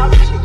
Love you.